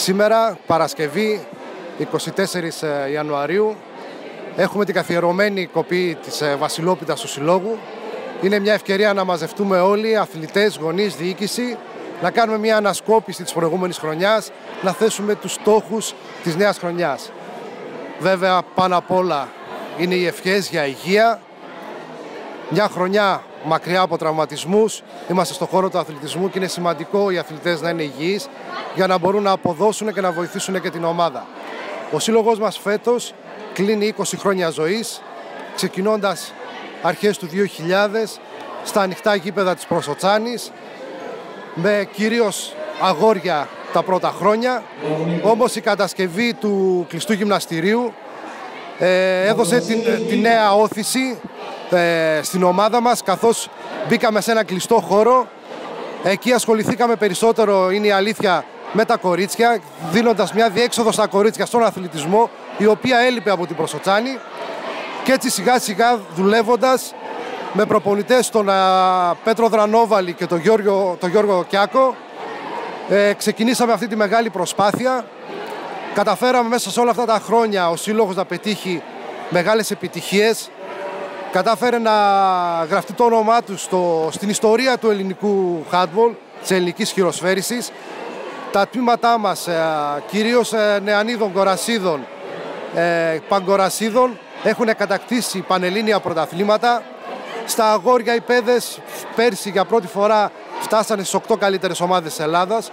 Σήμερα, Παρασκευή, 24 ε, Ιανουαρίου, έχουμε την καθιερωμένη κοπή της ε, Βασιλόπιτας του Συλλόγου. Είναι μια ευκαιρία να μαζευτούμε όλοι, αθλητές, γονείς, διοίκηση, να κάνουμε μια ανασκόπηση της προηγούμενης χρονιάς, να θέσουμε τους στόχους της νέας χρονιάς. Βέβαια, πάνω απ' όλα είναι οι ευχές για υγεία, μια χρονιά μακριά από τραυματισμούς, είμαστε στον χώρο του αθλητισμού και είναι σημαντικό οι αθλητές να είναι υγιείς για να μπορούν να αποδώσουν και να βοηθήσουν και την ομάδα. Ο σύλλογος μας φέτος κλείνει 20 χρόνια ζωής, ξεκινώντας αρχές του 2000 στα ανοιχτά γήπεδα της Προσοτσάνης, με κυρίως αγόρια τα πρώτα χρόνια, όμως η κατασκευή του κλειστού γυμναστηρίου ε, έδωσε την, τη νέα όθηση ε, στην ομάδα μας καθώς μπήκαμε σε ένα κλειστό χώρο εκεί ασχοληθήκαμε περισσότερο είναι η αλήθεια με τα κορίτσια δίνοντας μια διέξοδο στα κορίτσια στον αθλητισμό η οποία έλειπε από την Προσοτσάνη και έτσι σιγά σιγά δουλεύοντας με προπονητές τον Πέτρο Δρανόβαλη και τον Γιώργο, τον Γιώργο Κιάκο ε, ξεκινήσαμε αυτή τη μεγάλη προσπάθεια. Καταφέραμε μέσα σε όλα αυτά τα χρόνια ο Σύλλογος να πετύχει μεγάλες επιτυχίες κατάφερε να γραφτεί το όνομά του στο, στην ιστορία του ελληνικού handball, της ελληνικής χειροσφαίρησης. Τα τμήματά μας, ε, κυρίως ε, νεανίδων κορασίδων, ε, παγκορασίδων, έχουν κατακτήσει πανελλήνια πρωταθλήματα. Στα αγόρια οι παιδες πέρσι για πρώτη φορά φτάσανε στις 8 καλύτερες ομάδες της Ελλάδας.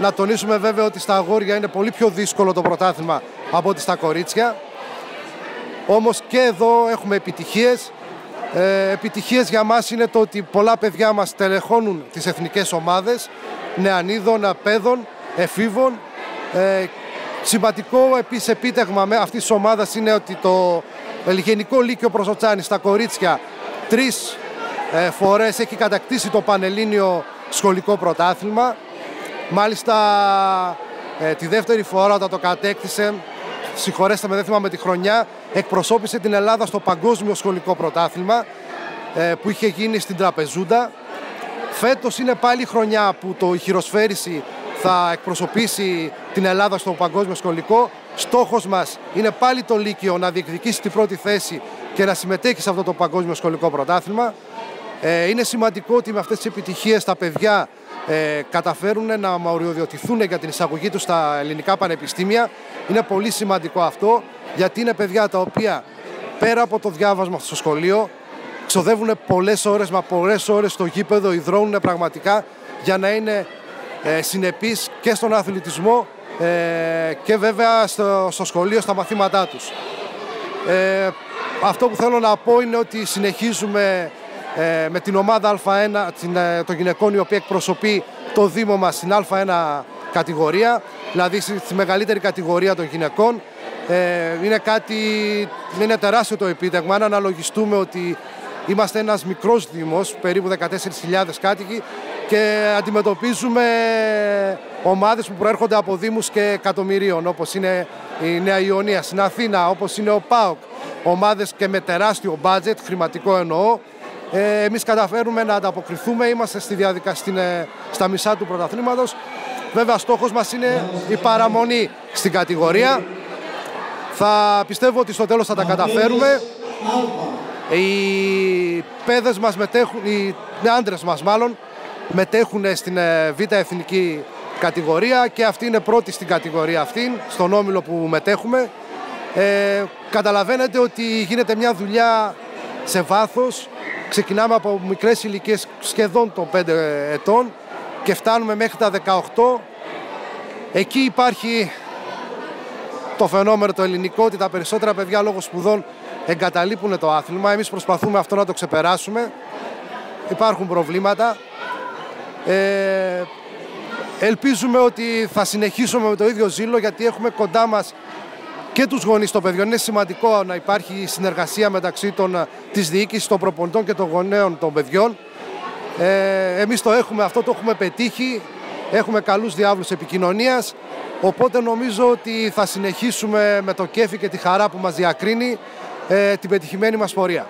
Να τονίσουμε βέβαια ότι στα αγόρια είναι πολύ πιο δύσκολο το πρωτάθλημα από ότι στα κορίτσια. Όμως και εδώ έχουμε επιτυχίες. Ε, επιτυχίες για μας είναι το ότι πολλά παιδιά μας τελεχώνουν τις εθνικές ομάδες, νεανίδων, απέδων, εφήβων. Ε, σημαντικό επίσης επίτευγμα με αυτής της ομάδας είναι ότι το Γενικό Λύκειο Προσοτσάνη στα κορίτσια τρεις ε, φορές έχει κατακτήσει το Πανελλήνιο Σχολικό Πρωτάθλημα. Μάλιστα ε, τη δεύτερη φορά όταν το κατέκτησε συγχωρέστε με, δεν θυμάμαι τη χρονιά, εκπροσώπησε την Ελλάδα στο Παγκόσμιο Σχολικό Πρωτάθλημα ε, που είχε γίνει στην Τραπεζούντα. Φέτος είναι πάλι χρονιά που το η χειροσφαίριση θα εκπροσωπήσει την Ελλάδα στο Παγκόσμιο Σχολικό. Στόχος μας είναι πάλι το Λύκειο να διεκδικήσει την πρώτη θέση και να συμμετέχει σε αυτό το Παγκόσμιο Σχολικό Πρωτάθλημα. Ε, είναι σημαντικό ότι με αυτές τις επιτυχίες τα παιδιά ε, καταφέρουν να μαουριοδιοτηθούν για την εισαγωγή τους στα ελληνικά πανεπιστήμια. Είναι πολύ σημαντικό αυτό γιατί είναι παιδιά τα οποία πέρα από το διάβασμα στο σχολείο ξοδεύουν πολλές ώρες, μα πολλές ώρες στο γήπεδο, υδρώνουν πραγματικά για να είναι ε, συνεπείς και στον αθλητισμό ε, και βέβαια στο, στο σχολείο, στα μαθήματά τους. Ε, αυτό που θέλω να πω είναι ότι συνεχίζουμε ε, με την ομάδα Α1 την, ε, των γυναικών η οποία εκπροσωπεί το Δήμο μας στην Α1 κατηγορία, δηλαδή στη μεγαλύτερη κατηγορία των γυναικών. Ε, είναι κάτι, είναι τεράστιο το επίτευγμα, αν αναλογιστούμε ότι είμαστε ένας μικρός δήμος, περίπου 14.000 κάτοικοι και αντιμετωπίζουμε ομάδες που προέρχονται από δήμους και εκατομμυρίων όπως είναι η Νέα Ιωνία στην Αθήνα, όπως είναι ο ΠΑΟΚ, ομάδες και με τεράστιο budget, χρηματικό εννοώ, ε, εμείς καταφέρουμε να ανταποκριθούμε, είμαστε στη διαδικασία, ε, στα μισά του πρωταθλήματος. Βέβαια στόχος μας είναι η παραμονή στην κατηγορία. Θα πιστεύω ότι στο τέλος θα τα καταφέρουμε. Οι παιδες μας μετέχουν, οι άντρες μας μάλλον, μετέχουν στην ε, β' εθνική κατηγορία και αυτή είναι πρώτη στην κατηγορία αυτή, στον όμιλο που μετέχουμε. Ε, καταλαβαίνετε ότι γίνεται μια δουλειά σε βάθος Ξεκινάμε από μικρές ηλικίες σχεδόν των 5 ετών και φτάνουμε μέχρι τα 18. Εκεί υπάρχει το φαινόμενο το ελληνικό ότι τα περισσότερα παιδιά λόγω σπουδών εγκαταλείπουν το άθλημα. Εμείς προσπαθούμε αυτό να το ξεπεράσουμε. Υπάρχουν προβλήματα. Ε, ελπίζουμε ότι θα συνεχίσουμε με το ίδιο ζήλο γιατί έχουμε κοντά μας και τους γονείς των παιδιών. Είναι σημαντικό να υπάρχει συνεργασία μεταξύ των, της διοίκησης, των προπονητών και των γονέων των παιδιών. Ε, εμείς το έχουμε, αυτό το έχουμε πετύχει, έχουμε καλούς διάβλους επικοινωνίας, οπότε νομίζω ότι θα συνεχίσουμε με το κέφι και τη χαρά που μας διακρίνει ε, την πετυχημένη μας πορεία.